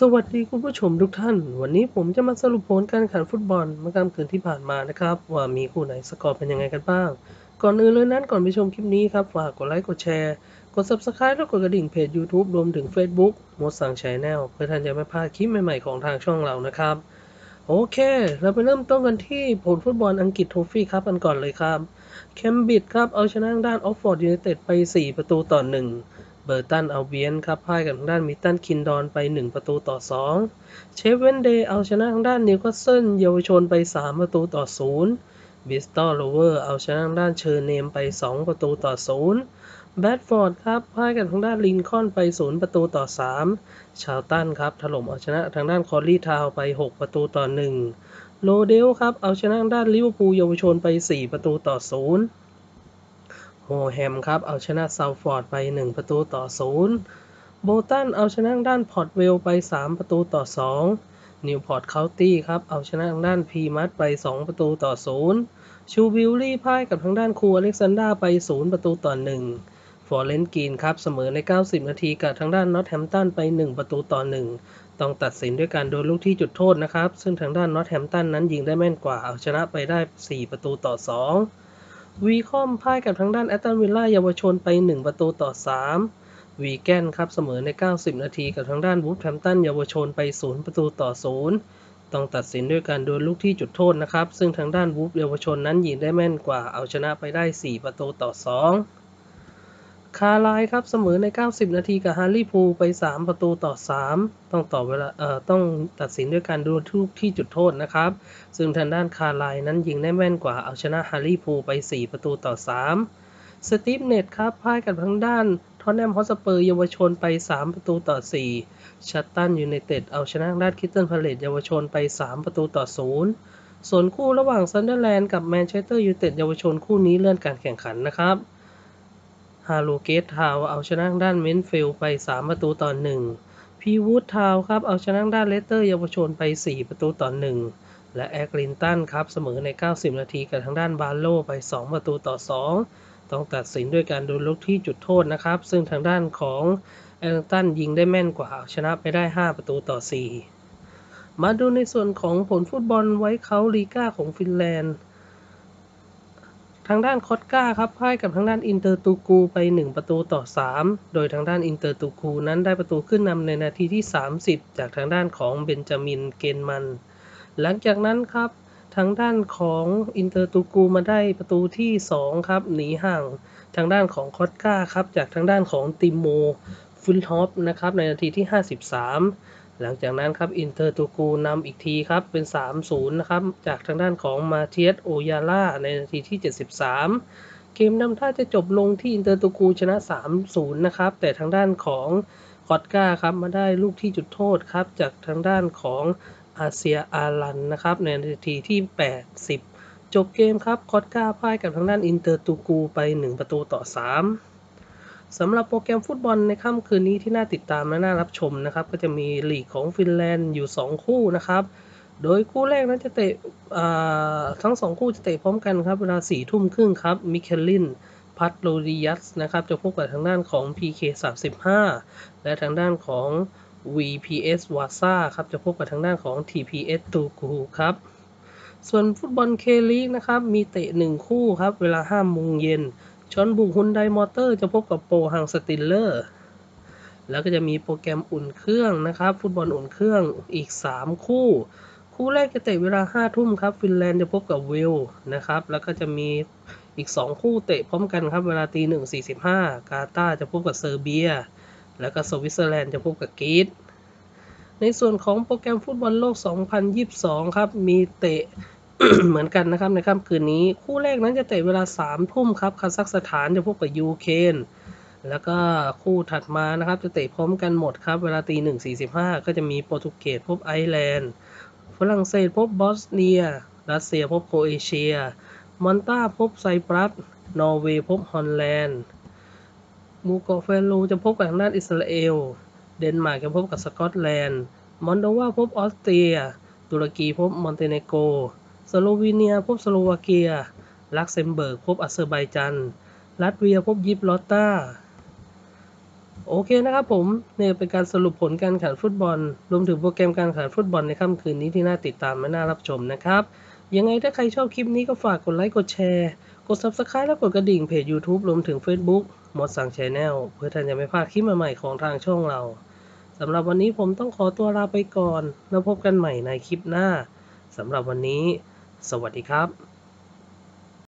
สวัสดีคุณผู้ชมทุกท่าน วันนี้ผมจะมาสรุปผลการแข่งขันฟุตบอลเมื่อกลางคืนที่ผ่านมานะครับ ว่ามีคู่ไหนสกอร์เป็นยังไงกันบ้าง ก่อนอื่นเลยนั้นก่อนไปชมคลิปนี้ครับ ฝากกดไลค์กดแชร์ กด Subscribe และกดกระดิ่งเพจ YouTube รวมถึง Facebook มดสั่ง Channel เพื่อท่านจะไม่พลาดคลิปใหม่ ๆ ของทางช่องเรานะครับ โอเค เราไปเริ่มต้นกันที่ผลฟุตบอลอังกฤษโทฟี่คัพกันก่อนเลยครับแคมบริดจ์ครับเอาชนะด้านออกซ์ฟอร์ดยูไนเต็ดไป 4 ประตูต่อ1 เบอร์ตันอัลเบียนครับพ่ายกับทางด้านมิลตันคีนส์ดอนส์ไป 1 ประตูต่อ 2 เชฟฯ เวนส์เดย์เอาชนะทางด้านนิวคาสเซิลเยาวชนไป 3 ประตูต่อ 0บริสตอลโรเวอร์สเอาชนะทางด้านเชลท์นัมไป 2 ประตูต่อ 0 แบดฟอร์ดครับพ่ายกับทางด้านลินคอล์นไป 0 ประตูต่อ 3 ชาร์ลตันครับถล่มเอาชนะทางด้านครอว์ลีย์ทาวน์ไป 6 ประตูต่อ 1 รอชเดลครับเอาชนะทางด้านลิเวอร์พูลเยาวชนไป 4 ประตูต่อ 0 โอลดัมครับ เอาชนะซัลฟอร์ดไป 1 ประตูต่อ 0 โบลตันเอาชนะทางด้านพอร์ตเวลไป 3 ประตูต่อ 2 นิวพอร์ตเคานตี้ครับ เอาชนะทางด้านพลีมัธไป 2 ประตูต่อ 0 ชรูว์สบิวรี่พ่ายกับทางด้านครูอเล็กซานดราไป 0 ประตูต่อ 1 ฟอเรสต์กรีนครับ เสมอใน 90 นาทีกับทางด้านนอร์แธมป์ตันไป 1 ประตูต่อ 1 ต้องตัดสินด้วยการดวลลูกที่จุดโทษนะครับ ซึ่งทางด้านนอร์แธมป์ตันนั้นยิงได้แม่นกว่า เอาชนะไปได้ 4 ประตูต่อ 2 วีคอมพ่ายกับทางด้านแอสตันวิลล่าเยาวชนไป 1 ประตูต่อ 3 วีแกนครับเสมอใน 90 นาทีกับทางด้านวูล์ฟแฮมป์ตันเยาวชนไป 0 ประตูต่อ 0 ต้องตัดสินด้วยการดวลลูกที่จุดโทษนะครับ ซึ่งทางด้านวูล์ฟเยาวชนนั้นยิงได้แม่นกว่าเอาชนะไปได้ 4 ประตูต่อ 2 คาร์ไลล์ครับเสมอใน 90 นาทีกับฮาร์ทลี่พูลไป 3 ประตูต่อ 3 ต้องต่อเวลาเอ่อต้องตัดสินด้วยการดวลลูกที่จุดโทษนะครับ ซึ่งทางด้านคาร์ไลล์นั้นยิงได้แม่นกว่าเอาชนะฮาร์ทลี่พูลไป 4 ประตูต่อ 3 สตีฟเนจครับพ่ายกับทางด้านท็อตแนมฮอตสเปอร์เยาวชนไป 3 ประตูต่อ 4 ซัตตันยูไนเต็ดเอาชนะด้านคริสตัลพาเลซเยาวชนไป 3 ประตูต่อ 0 ส่วนคู่ระหว่างซันเดอร์แลนด์กับแมนเชสเตอร์ยูไนเต็ดเยาวชนคู่นี้เลื่อนการแข่งขันนะครับ ฮาร์โรเกตทาวน์เอาชนะด้านแมนส์ฟิลด์ไป 3 ประตูต่อ1ฟลีตวูดทาวน์ครับเอาชนะด้านเลสเตอร์เยาวชนไป 4 ประตูต่อ1และแอคคริงตันครับเสมอใน 90 นาทีกับทางด้านบาร์โรว์ไป 2 ประตูต่อ 2 ต้องตัดสินด้วยการดวลลูกที่จุดโทษนะครับ ซึ่งทางด้านของแอคคริงตันยิงได้แม่นกว่าชนะไปได้ 5 ประตูต่อ 4 มาดูในส่วนของผลฟุตบอลไวเคาส์ลีกาของฟินแลนด์ ทางด้านคอตกาครับพ่ายกับทางด้านอินเตอร์ตูกูไป 1 ประตูต่อ 3 โดยทางด้านอินเตอร์ตูกูนั้นได้ประตูขึ้นนำในนาทีที่ 30 จากทางด้านของเบนจามินเกนมัน หลังจากนั้นครับทางด้านของอินเตอร์ตูกูมาได้ประตูที่ 2 ครับ หนีห่างทางด้านของคอตกาครับจากทางด้านของติโมฟุลฮอปนะครับในนาทีที่ 53 หลังจากนั้นครับอินเตอร์ตูกูนำอีกทีครับเป็น 3-0 นะครับ จากทางด้านของมาเทียสโอยาล่าในนาทีที่ 73 เกมทำท่าจะจบลงที่อินเตอร์ตูกูชนะ 3-0 นะครับ แต่ทางด้านของคอตกาครับมาได้ลูกที่จุดโทษครับ จากทางด้านของอาเซียอารันนะครับในนาทีที่ 80 จบเกมครับคอตกาพ่ายกับทางด้านอินเตอร์ตูกูไป 1 ประตูต่อ 3 สำหรับโปรแกรมฟุตบอลในค่ำคืนนี้ที่น่าติดตามและน่ารับชมนะครับ ก็จะมีลีกของฟินแลนด์อยู่ 2 คู่นะครับ โดยคู่แรกนั้นจะเตะทั้ง 2 คู่จะเตะพร้อมกันครับ เวลา4ทุ่มครึ่งครับ มิเคลลินพัตโลริยัสนะครับ จะพบกับทางด้านของ PK 35 และทางด้านของ VPS วาซ่าครับ จะพบกับทางด้านของ TPS ตูกูครับ ส่วนฟุตบอล K League นะครับ มีเตะ 1 คู่ครับ เวลา5โมงเย็น ชอนบุกฮุนไดมอเตอร์จะพบกับโปฮังสตีลเลอร์ แล้วก็จะมีโปรแกรมอุ่นเครื่องนะครับ ฟุตบอลอุ่นเครื่องอีก 3 คู่ คู่แรกจะเตะเวลา5ทุ่มครับ ฟินแลนด์จะพบกับเวลส์นะครับ แล้วก็จะมีอีก 2 คู่เตะพร้อมกันครับ เวลาตีหนึ่งสี่สิบห้ากาตาร์จะพบกับเซอร์เบีย แล้วก็สวิตเซอร์แลนด์จะพบกับกรีซในส่วนของโปรแกรมฟุตบอลโลก 2022 ครับ มีเตะ เหมือนกันนะครับในค่ำคืนนี้ คู่แรกนั้นจะเตะเวลา3ทุ่มครับคาซัคสถานจะพบกับยูเครนแล้วก็คู่ถัดมานะครับจะเตะพร้อมกันหมดครับ เวลาตีหนึ่งสี่สิบห้าก็จะมีโปรตุเกสพบไอร์แลนด์ฝรั่งเศสพบบอสเนีย รัสเซียพบโครเอเชีย มอลตาพบไซปรัส นอร์เวย์พบฮอลแลนด์หมู่เกาะแฟโรจะพบกับทางด้านอิสราเอล เดนมาร์กจะพบกับสกอตแลนด์ มอลโดวาพบออสเตรีย ตุรกีพบมอนเตเนโกร สโลวีเนียพบสโลวาเกีย ลักเซมเบิร์กพบอาเซอร์ไบจานลัตเวียพบยิบรอลตาร์โอเคนะครับผมเนี่ยเป็นการสรุปผลการแข่งฟุตบอล รวมถึงโปรแกรมการแข่งฟุตบอลในค่ำคืนนี้ที่น่าติดตามและน่ารับชมนะครับ ยังไงถ้าใครชอบคลิปนี้ก็ฝากกดไลค์กดแชร์ กด Subscribe และกดกระดิ่งเพจ YouTube รวมถึง Facebook หมดสั่ง Channel เพื่อท่านจะไม่พลาดคลิปใหม่ๆของทางช่องเราสำหรับวันนี้ผมต้องขอตัวลาไปก่อน แล้วพบกันใหม่ในคลิปหน้าสำหรับวันนี้ สวัสดีครับ